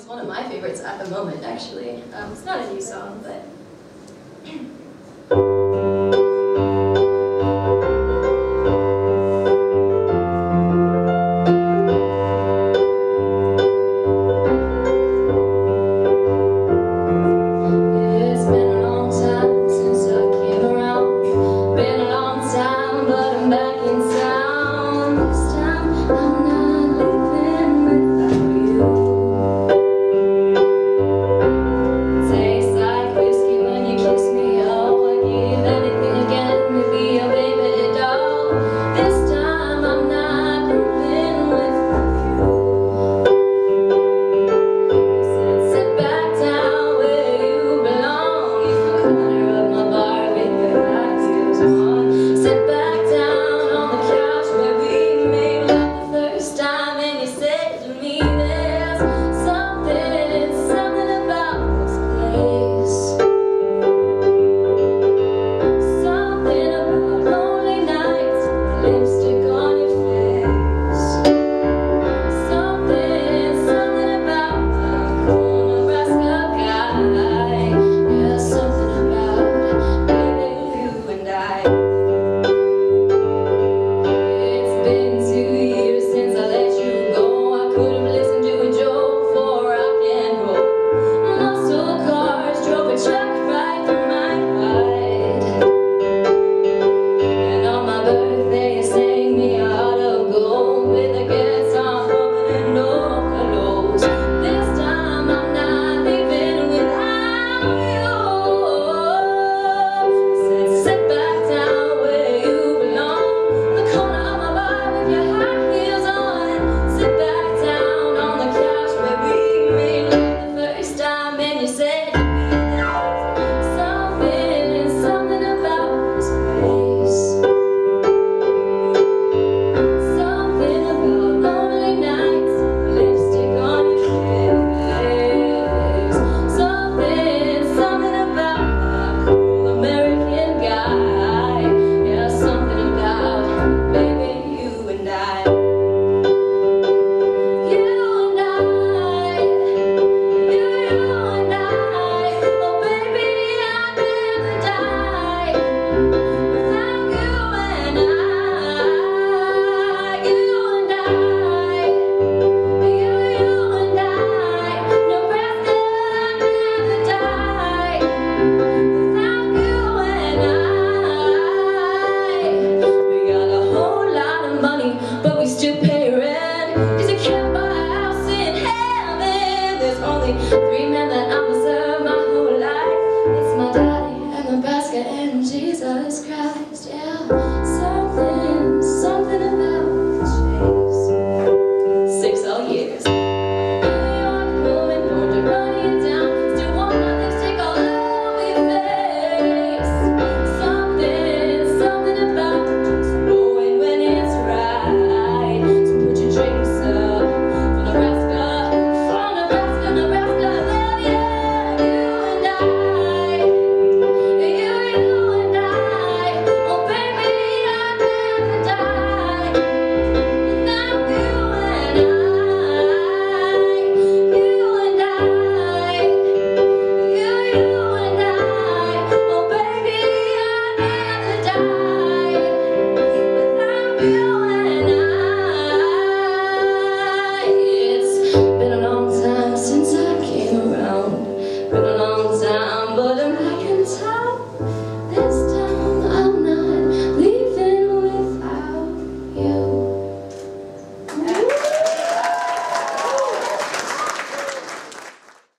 is one of my favorites at the moment, actually. Um, it's not a new song, but Alaska and Jesus Christ, yeah, something.